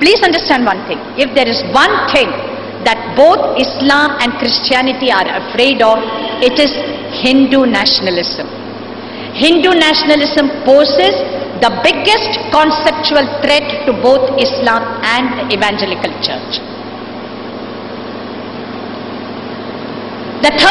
Please understand one thing. If there is one thing that both Islam and Christianity are afraid of, it is Hindu nationalism. Hindu nationalism poses the biggest conceptual threat to both Islam and the evangelical church. The third